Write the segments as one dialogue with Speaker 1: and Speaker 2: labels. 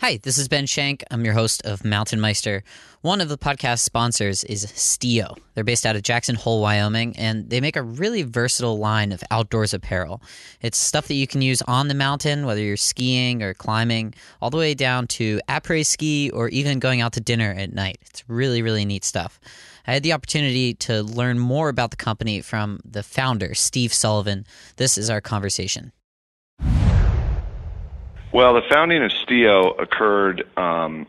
Speaker 1: Hi, this is Ben Schenck. I'm your host of Mountain Meister. One of the podcast sponsors is Stio. They're based out of Jackson Hole, Wyoming, and they make a really versatile line of outdoors apparel. It's stuff that you can use on the mountain, whether you're skiing or climbing, all the way down to après ski or even going out to dinner at night. It's really, really neat stuff. I had the opportunity to learn more about the company from the founder, Steve Sullivan. This is our conversation.
Speaker 2: Well, the founding of Stio occurred um,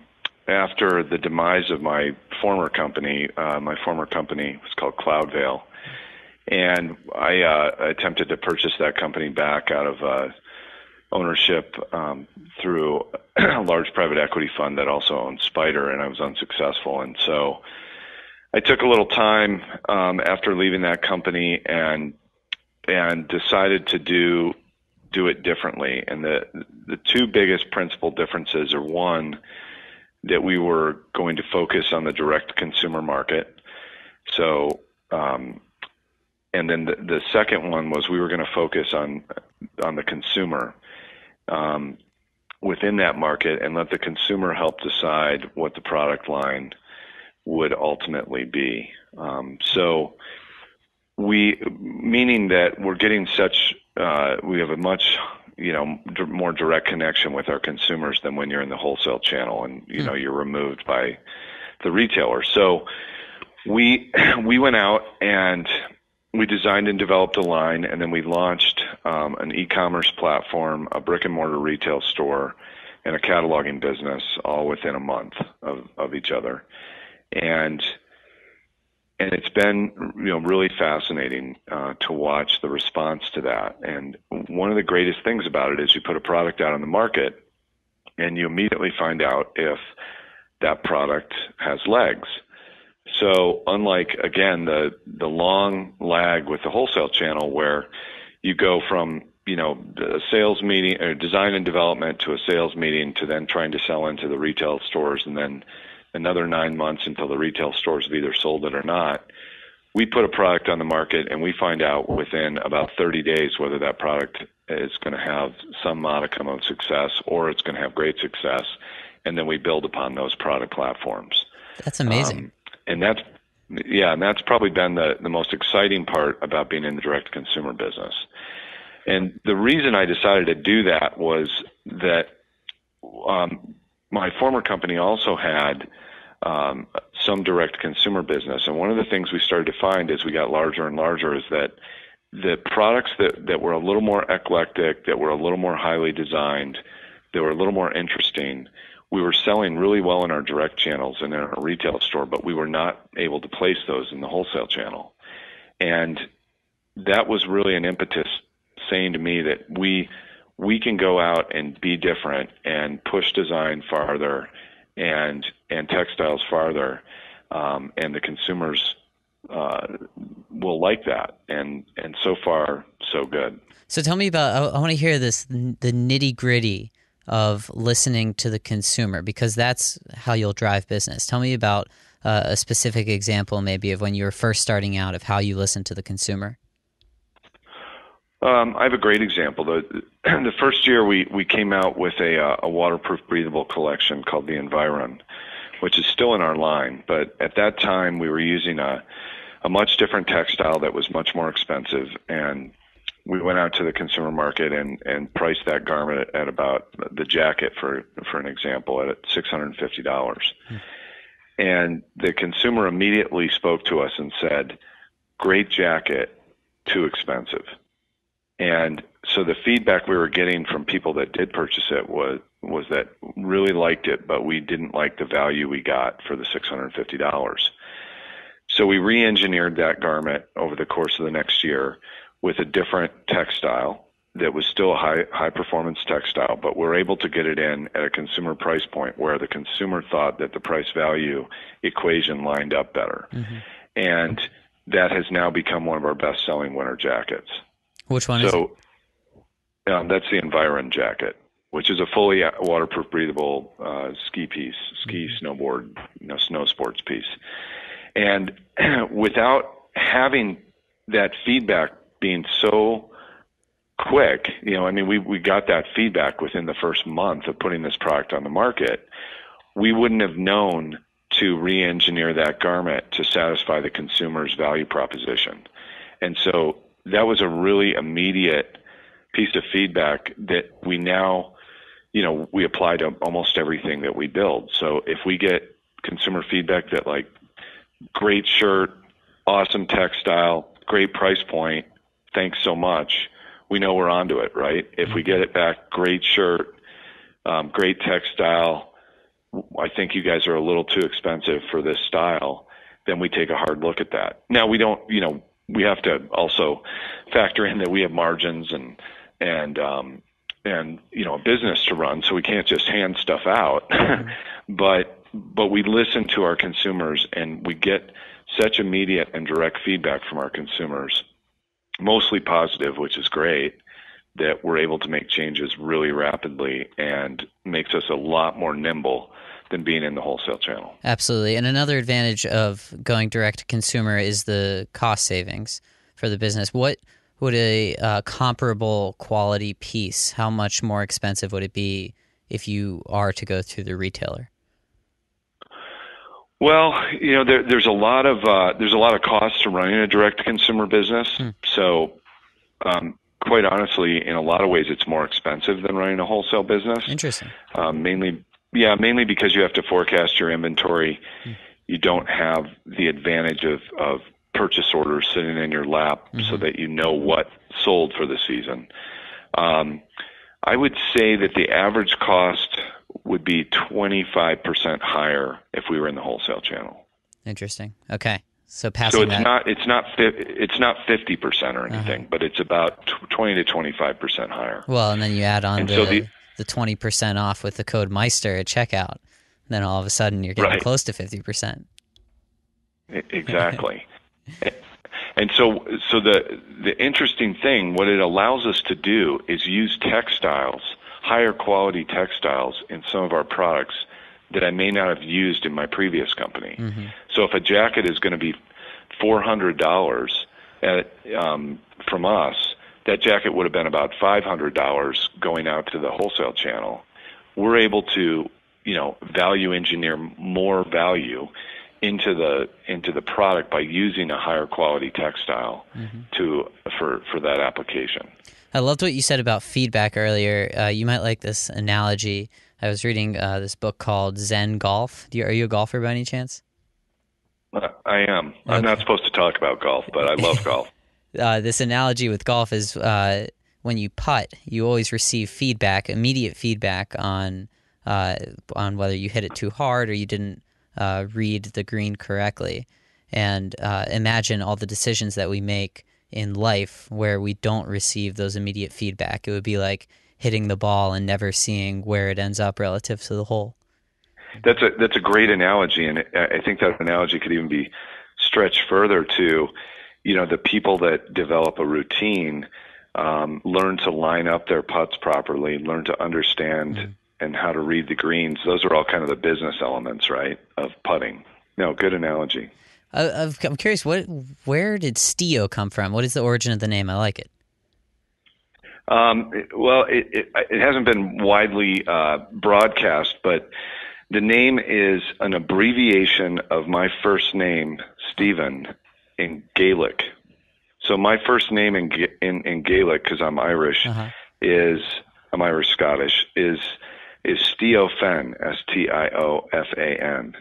Speaker 2: after the demise of my former company. Uh, my former company was called Cloudveil, and I uh, attempted to purchase that company back out of uh, ownership um, through a large private equity fund that also owned Spyder, and I was unsuccessful. And so I took a little time um, after leaving that company and and decided to do do it differently. And the the two biggest principal differences are one that we were going to focus on the direct consumer market. So, um, and then the, the second one was we were going to focus on on the consumer um, within that market and let the consumer help decide what the product line would ultimately be. Um, so we, meaning that we're getting such uh, we have a much you know d- more direct connection with our consumers than when you're in the wholesale channel and you mm. know you're removed by the retailer. So we we went out and we designed and developed a line, and then we launched um, an e-commerce platform, a brick and mortar retail store, and a cataloging business all within a month of, of each other. And and it's been you know really fascinating uh, to watch the response to that. And one of the greatest things about it is you put a product out on the market, and you immediately find out if that product has legs. So unlike again the the long lag with the wholesale channel where you go from you know a sales meeting or design and development to a sales meeting to then trying to sell into the retail stores and then another nine months until the retail stores have either sold it or not. We put a product on the market and we find out within about 30 days whether that product is going to have some modicum of success or it's going to have great success. And then we build upon those product platforms.
Speaker 1: That's amazing. Um,
Speaker 2: and that's, yeah, and that's probably been the, the most exciting part about being in the direct consumer business. And the reason I decided to do that was that um, my former company also had um, some direct consumer business. And one of the things we started to find as we got larger and larger is that the products that, that were a little more eclectic, that were a little more highly designed, that were a little more interesting, we were selling really well in our direct channels and in our retail store, but we were not able to place those in the wholesale channel. And that was really an impetus saying to me that we we can go out and be different and push design farther and and textiles farther, um, and the consumers uh, will like that. And and so far, so good.
Speaker 1: So tell me about. I, I want to hear this the nitty gritty of listening to the consumer because that's how you'll drive business. Tell me about uh, a specific example, maybe of when you were first starting out, of how you listen to the consumer.
Speaker 2: Um, I have a great example. The, the first year we, we came out with a, uh, a waterproof breathable collection called the Environ, which is still in our line. But at that time, we were using a, a much different textile that was much more expensive. And we went out to the consumer market and, and priced that garment at about the jacket, for, for an example, at $650. Mm. And the consumer immediately spoke to us and said, Great jacket, too expensive. And so the feedback we were getting from people that did purchase it was was that really liked it, but we didn't like the value we got for the six hundred and fifty dollars. So we re-engineered that garment over the course of the next year with a different textile that was still a high high performance textile, but we're able to get it in at a consumer price point where the consumer thought that the price value equation lined up better. Mm-hmm. And that has now become one of our best selling winter jackets.
Speaker 1: Which one so,
Speaker 2: um, that's the Environ jacket, which is a fully waterproof, breathable uh, ski piece, ski, mm-hmm. snowboard, you know, snow sports piece. And without having that feedback being so quick. You know, I mean, we we got that feedback within the first month of putting this product on the market. We wouldn't have known to re-engineer that garment to satisfy the consumer's value proposition, and so that was a really immediate piece of feedback that we now, you know, we apply to almost everything that we build. So if we get consumer feedback that like great shirt, awesome textile, great price point, thanks so much, we know we're onto it, right? If we get it back, great shirt, um, great textile, I think you guys are a little too expensive for this style, then we take a hard look at that. Now we don't, you know, we have to also factor in that we have margins and and um, and you know a business to run, so we can't just hand stuff out. but but we listen to our consumers and we get such immediate and direct feedback from our consumers, mostly positive, which is great. That we're able to make changes really rapidly and makes us a lot more nimble than being in the wholesale channel.
Speaker 1: Absolutely. And another advantage of going direct to consumer is the cost savings for the business. What would a uh, comparable quality piece, how much more expensive would it be if you are to go through the retailer?
Speaker 2: Well, you know, there, there's a lot of uh, there's a lot of costs to running a direct consumer business. Hmm. So, um, quite honestly, in a lot of ways, it's more expensive than running a wholesale business.
Speaker 1: Interesting.
Speaker 2: Um, mainly yeah, mainly because you have to forecast your inventory. Mm. You don't have the advantage of, of purchase orders sitting in your lap mm-hmm. so that you know what sold for the season. Um, I would say that the average cost would be 25% higher if we were in the wholesale channel.
Speaker 1: Interesting. Okay. So passing
Speaker 2: So it's
Speaker 1: that...
Speaker 2: not it's not it's not 50% or anything, uh-huh. but it's about 20 to 25% higher.
Speaker 1: Well, and then you add on and the, so the the 20% off with the code Meister at checkout. Then all of a sudden you're getting right. close to 50%.
Speaker 2: Exactly. and so so the the interesting thing what it allows us to do is use textiles, higher quality textiles in some of our products that I may not have used in my previous company. Mm-hmm. So if a jacket is going to be $400 at, um, from us, that jacket would have been about $500 going out to the wholesale channel. We're able to, you know, value engineer more value into the into the product by using a higher quality textile mm-hmm. to for for that application.
Speaker 1: I loved what you said about feedback earlier. Uh, you might like this analogy. I was reading uh, this book called Zen Golf. You, are you a golfer by any chance?
Speaker 2: Uh, I am. Okay. I'm not supposed to talk about golf, but I love golf
Speaker 1: uh, this analogy with golf is uh, when you putt, you always receive feedback, immediate feedback on uh, on whether you hit it too hard or you didn't uh, read the green correctly. And uh, imagine all the decisions that we make in life where we don't receive those immediate feedback. It would be like hitting the ball and never seeing where it ends up relative to the hole.
Speaker 2: That's a that's a great analogy, and I think that analogy could even be stretched further to you know the people that develop a routine um, learn to line up their putts properly, learn to understand mm-hmm. and how to read the greens. Those are all kind of the business elements, right, of putting. No, good analogy.
Speaker 1: Uh, I'm curious, what where did Stio come from? What is the origin of the name? I like it.
Speaker 2: Um, well, it, it, it, hasn't been widely uh, broadcast, but the name is an abbreviation of my first name, Stephen, in Gaelic. So my first name in in, in Gaelic, because I'm Irish, uh-huh. is I'm Irish Scottish is is Stio Fen, S T I O F A N,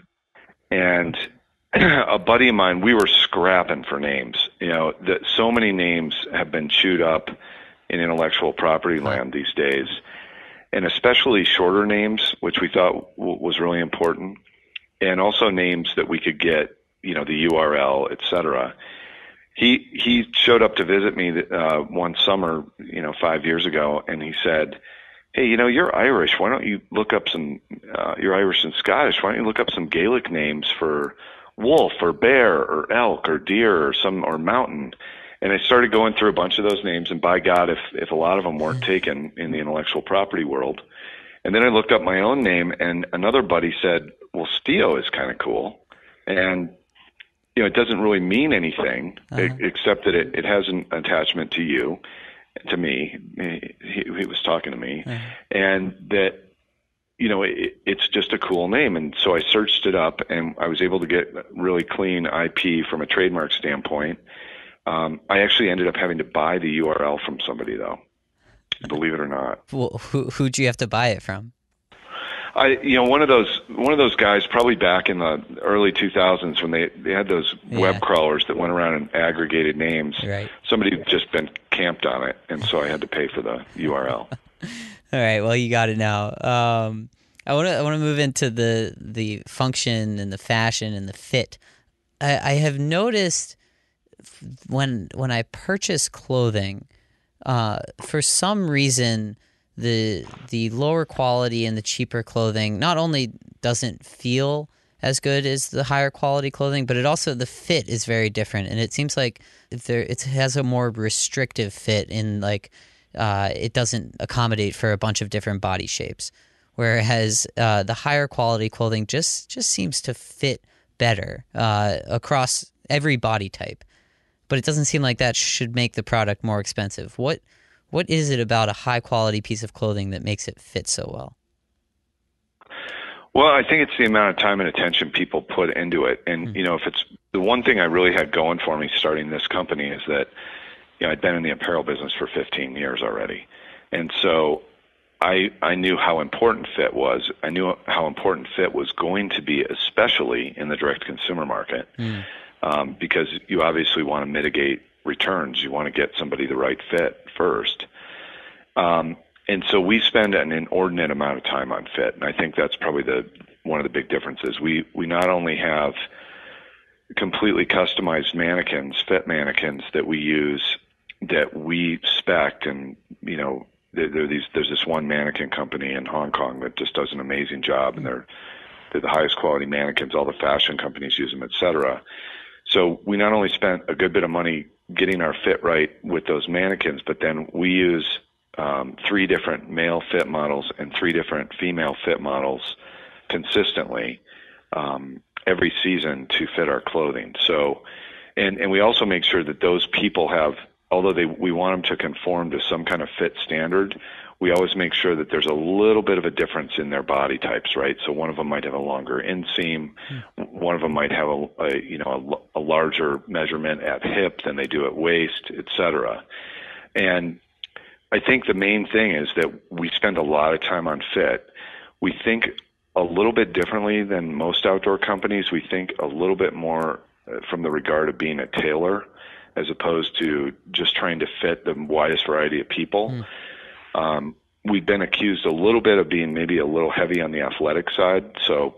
Speaker 2: and a buddy of mine, we were scrapping for names. You know, that so many names have been chewed up in intellectual property land these days, and especially shorter names, which we thought w- was really important, and also names that we could get you know the URL, etc. He he showed up to visit me uh, one summer, you know, five years ago, and he said, "Hey, you know, you're Irish. Why don't you look up some? Uh, you're Irish and Scottish. Why don't you look up some Gaelic names for wolf or bear or elk or deer or some or mountain?" And I started going through a bunch of those names, and by God, if if a lot of them weren't taken in the intellectual property world, and then I looked up my own name, and another buddy said, "Well, Stio is kind of cool," and you know, it doesn't really mean anything uh-huh. except that it, it has an attachment to you. to me. He, he was talking to me, mm-hmm. and that you know it, it's just a cool name. And so I searched it up, and I was able to get really clean IP from a trademark standpoint. Um, I actually ended up having to buy the URL from somebody, though. Believe it or not.
Speaker 1: Well, who who'd you have to buy it from?
Speaker 2: I you know one of those one of those guys probably back in the early 2000s when they they had those yeah. web crawlers that went around and aggregated names.
Speaker 1: Right.
Speaker 2: Somebody had just been camped on it, and so I had to pay for the URL.
Speaker 1: All right. Well, you got it now. Um, I want to I want to move into the the function and the fashion and the fit. I, I have noticed when when I purchase clothing, uh, for some reason the the lower quality and the cheaper clothing not only doesn't feel as good as the higher quality clothing, but it also the fit is very different, and it seems like if there it has a more restrictive fit in like uh, it doesn't accommodate for a bunch of different body shapes, whereas uh, the higher quality clothing just just seems to fit better uh, across every body type. But it doesn't seem like that should make the product more expensive. What what is it about a high quality piece of clothing that makes it fit so well?
Speaker 2: Well, I think it's the amount of time and attention people put into it. And, mm-hmm. you know, if it's the one thing I really had going for me starting this company is that, you know, I'd been in the apparel business for 15 years already. And so I, I knew how important fit was. I knew how important fit was going to be, especially in the direct consumer market, mm. um, because you obviously want to mitigate returns. You want to get somebody the right fit first. Um, and so we spend an inordinate amount of time on fit, and I think that's probably the one of the big differences. We we not only have completely customized mannequins, fit mannequins that we use that we spec, and you know there, there these there's this one mannequin company in Hong Kong that just does an amazing job, and they're they're the highest quality mannequins. All the fashion companies use them, et cetera. So we not only spent a good bit of money getting our fit right with those mannequins, but then we use um, three different male fit models and three different female fit models consistently um, every season to fit our clothing. So, and and we also make sure that those people have, although they we want them to conform to some kind of fit standard, we always make sure that there's a little bit of a difference in their body types, right? So one of them might have a longer inseam, one of them might have a, a you know a, a larger measurement at hip than they do at waist, et cetera. And I think the main thing is that we spend a lot of time on fit. We think a little bit differently than most outdoor companies. We think a little bit more uh, from the regard of being a tailor as opposed to just trying to fit the widest variety of people. Mm. Um, we've been accused a little bit of being maybe a little heavy on the athletic side, so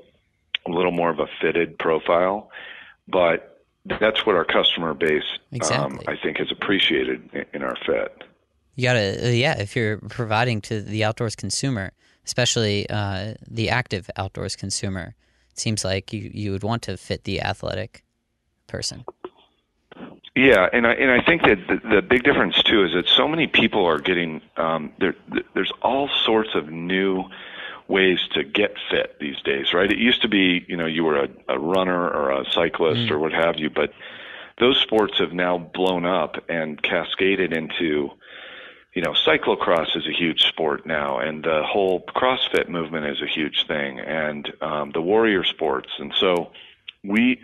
Speaker 2: a little more of a fitted profile. But that's what our customer base, um, exactly. um, I think, has appreciated in, our fit.
Speaker 1: You gotta, uh, yeah. If you're providing to the outdoors consumer, especially uh, the active outdoors consumer, it seems like you you would want to fit the athletic person.
Speaker 2: Yeah, and I and I think that the, the big difference too is that so many people are getting um, there. There's all sorts of new ways to get fit these days, right? It used to be, you know, you were a, a runner or a cyclist mm. or what have you, but those sports have now blown up and cascaded into, you know, cyclocross is a huge sport now, and the whole CrossFit movement is a huge thing, and um, the warrior sports, and so we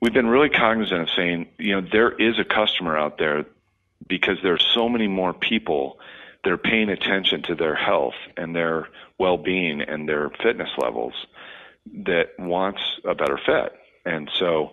Speaker 2: we've been really cognizant of saying, you know, there is a customer out there because there's so many more people that are paying attention to their health and their well-being and their fitness levels that wants a better fit. And so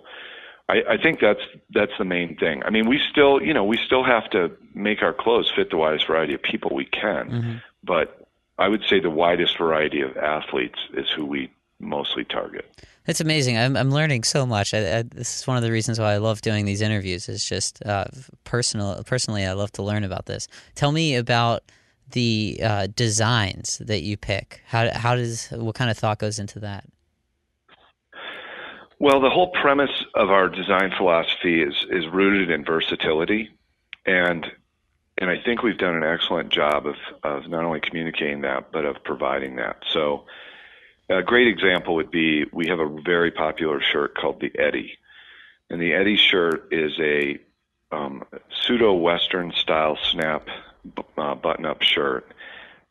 Speaker 2: I, I think that's that's the main thing. I mean, we still, you know, we still have to make our clothes fit the widest variety of people we can, mm-hmm. but I would say the widest variety of athletes is who we mostly target.
Speaker 1: It's amazing. I'm I'm learning so much. I, I, this is one of the reasons why I love doing these interviews. Is just uh, personal. Personally, I love to learn about this. Tell me about the uh, designs that you pick. How how does what kind of thought goes into that?
Speaker 2: Well, the whole premise of our design philosophy is is rooted in versatility, and and I think we've done an excellent job of of not only communicating that but of providing that. So a great example would be we have a very popular shirt called the Eddie. And the Eddie shirt is a um, pseudo Western style snap uh, button-up shirt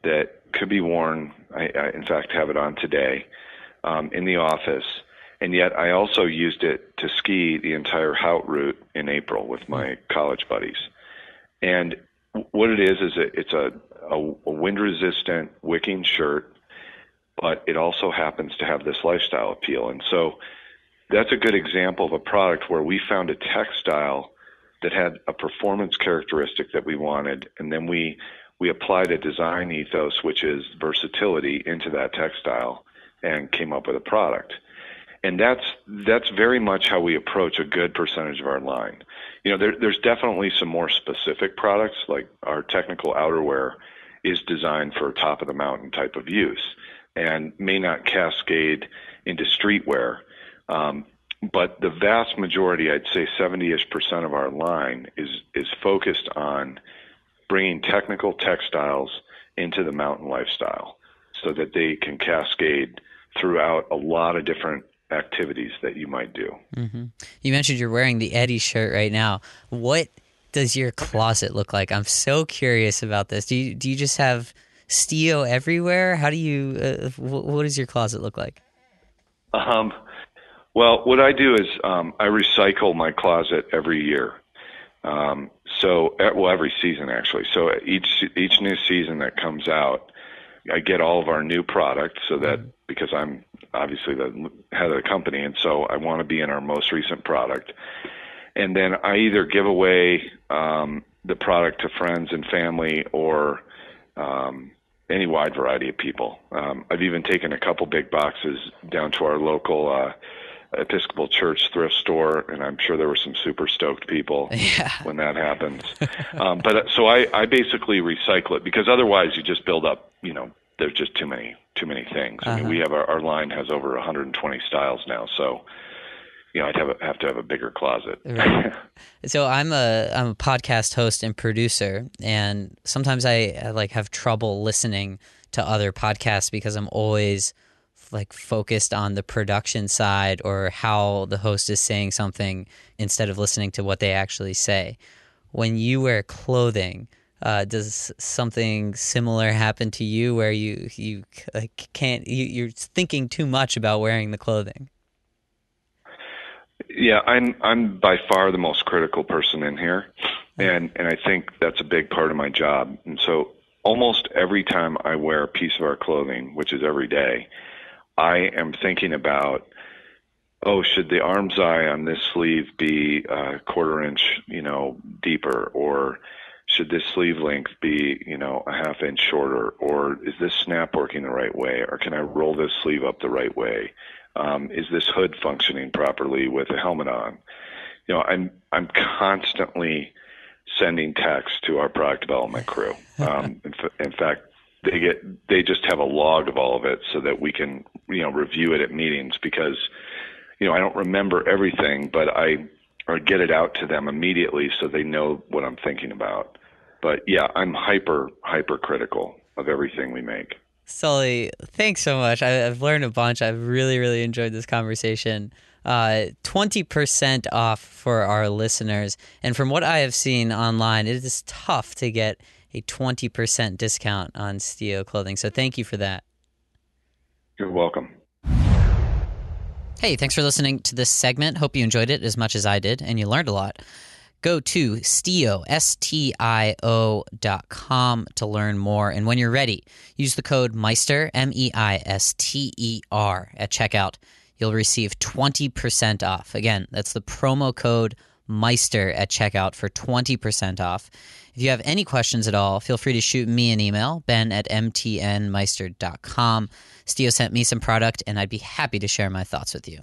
Speaker 2: that could be worn. I, I in fact have it on today um, in the office, and yet I also used it to ski the entire Haute Route in April with my college buddies. And what it is is it's a, a, a wind-resistant wicking shirt, but it also happens to have this lifestyle appeal, and so that's a good example of a product where we found a textile that had a performance characteristic that we wanted, and then we we applied a design ethos, which is versatility, into that textile, and came up with a product. And that's that's very much how we approach a good percentage of our line. You know, there, there's definitely some more specific products, like our technical outerwear is designed for top of the mountain type of use, and may not cascade into streetwear. Um, but the vast majority, I'd say 70ish percent of our line is is focused on bringing technical textiles into the mountain lifestyle, so that they can cascade throughout a lot of different activities that you might do.
Speaker 1: Mm-hmm. You mentioned you're wearing the Eddie shirt right now. What does your closet look like? I'm so curious about this. Do you do you just have stio everywhere? How do you? Uh, what does your closet look like?
Speaker 2: Um, well, what I do is um, I recycle my closet every year. Um, so, well, every season actually. So each each new season that comes out, I get all of our new product so that mm-hmm. because I'm obviously the head of the company, and so I want to be in our most recent product. And then I either give away um, the product to friends and family or um, any wide variety of people. Um, I've even taken a couple big boxes down to our local uh, Episcopal Church thrift store, and I'm sure there were some super stoked people yeah. when that happens. um, but uh, so I, I basically recycle it because otherwise you just build up. You know, there's just too many too many things. Uh-huh. I mean, we uh-huh. have our, our line has over 120 styles now, so you know, I'd have, a, have to have a bigger closet.
Speaker 1: Right. so I'm a I'm a podcast host and producer, and sometimes I, I like have trouble listening to other podcasts because I'm always like focused on the production side or how the host is saying something instead of listening to what they actually say. When you wear clothing, uh, does something similar happen to you where you you like can't you, you're thinking too much about wearing the clothing?
Speaker 2: Yeah, I'm I'm by far the most critical person in here, and and I think that's a big part of my job. And so almost every time I wear a piece of our clothing, which is every day, I am thinking about, oh, should the arm's eye on this sleeve be a quarter inch, you know, deeper, or should this sleeve length be, you know, a half inch shorter, or is this snap working the right way, or can I roll this sleeve up the right way? Um, is this hood functioning properly with a helmet on? You know, I'm I'm constantly sending texts to our product development crew. Um, in, f- in fact, they get they just have a log of all of it so that we can you know review it at meetings because you know I don't remember everything, but I or get it out to them immediately so they know what I'm thinking about. But yeah, I'm hyper hyper critical of everything we make.
Speaker 1: Sully, thanks so much. I, have learned a bunch. I've really really enjoyed this conversation. Uh, 20% off for our listeners. And from what I have seen online, it is tough to get a 20% discount on Stio clothing. So thank you for that.
Speaker 2: You're welcome.
Speaker 1: Hey, thanks for listening to this segment. Hope you enjoyed it as much as I did and you learned a lot. Go to Stio, S-T-I-O dot com to learn more. And when you're ready, use the code Meister, M-E-I-S-T-E-R at checkout. You'll receive 20% off. Again, that's the promo code Meister at checkout for 20% off. If you have any questions at all, feel free to shoot me an email, ben at mtnmeister.com. Stio sent me some product, and I'd be happy to share my thoughts with you.